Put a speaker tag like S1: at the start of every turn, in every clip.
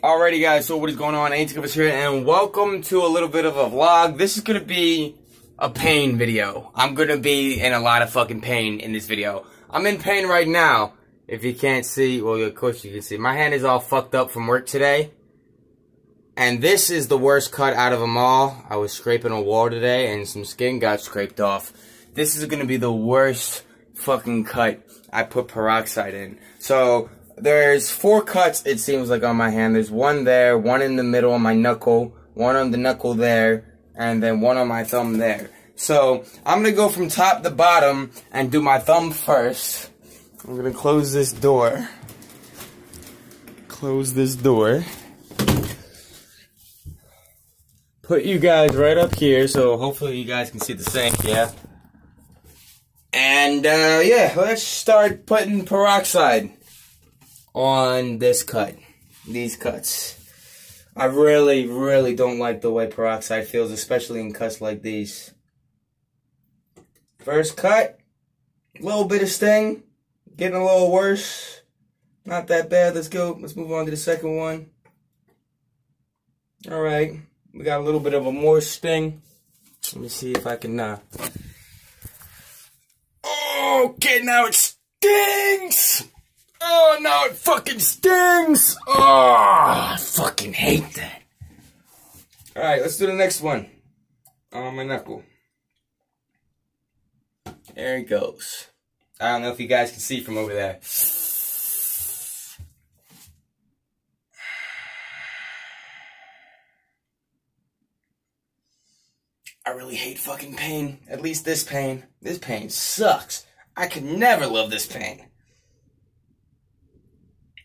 S1: Alrighty guys, so what is going on? Ain't here and welcome to a little bit of a vlog. This is gonna be a pain video. I'm gonna be in a lot of fucking pain in this video. I'm in pain right now. If you can't see, well of course you can see. My hand is all fucked up from work today. And this is the worst cut out of them all. I was scraping a wall today and some skin got scraped off. This is gonna be the worst fucking cut I put peroxide in. So there's four cuts, it seems like, on my hand. There's one there, one in the middle on my knuckle, one on the knuckle there, and then one on my thumb there. So, I'm gonna go from top to bottom and do my thumb first. I'm gonna close this door. Close this door. Put you guys right up here, so hopefully you guys can see the sink, yeah? And, uh, yeah, let's start putting peroxide on this cut, these cuts. I really, really don't like the way peroxide feels, especially in cuts like these. First cut, little bit of sting, getting a little worse. Not that bad. Let's go. Let's move on to the second one. All right, we got a little bit of a more sting. Let me see if I can. Uh... Okay, now it stings. Oh, no, it fucking stings! Oh, I fucking hate that. Alright, let's do the next one. On my knuckle. There it goes. I don't know if you guys can see from over there. I really hate fucking pain. At least this pain. This pain sucks. I could never love this pain.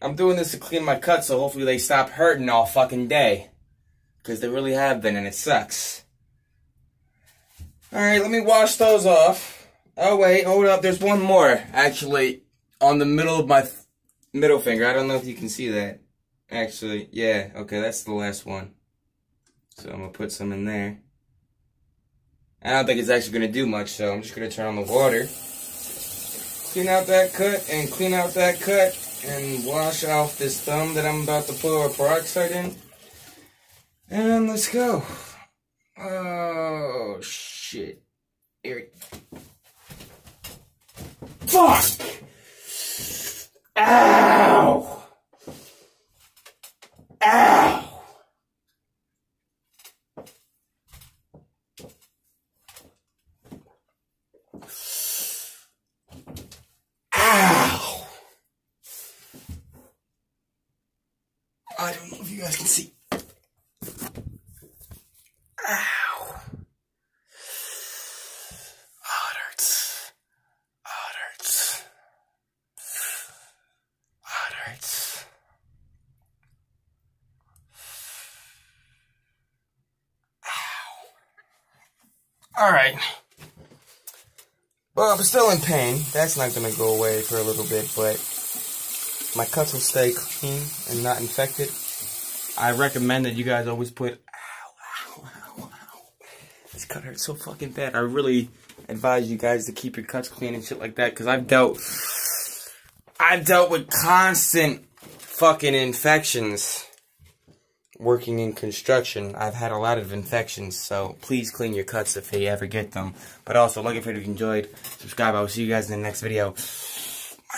S1: I'm doing this to clean my cuts, so hopefully they stop hurting all fucking day. Because they really have been, and it sucks. Alright, let me wash those off. Oh, wait, hold up. There's one more, actually, on the middle of my middle finger. I don't know if you can see that. Actually, yeah, okay, that's the last one. So I'm to put some in there. I don't think it's actually to do much, so I'm just to turn on the water. Clean out that cut and clean out that cut and wash off this thumb that I'm about to put our peroxide in. And let's go. Oh, shit. Here Fuck! Ow! Ow! I don't know if you guys can see. Ow. Oh, it hurts. Oh, it hurts. Oh, it hurts. Ow. Alright. Well, I'm still in pain. That's not to go away for a little bit, but my cuts will stay clean hmm, and not infected. I recommend that you guys always put, ow, ow, ow, ow. This cut hurts so fucking bad. I really advise you guys to keep your cuts clean and shit like that because I've dealt, I've dealt with constant fucking infections working in construction. I've had a lot of infections, so please clean your cuts if you ever get them. But also, like if you enjoyed, subscribe. I will see you guys in the next video.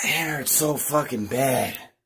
S1: Hair hurts so fucking bad.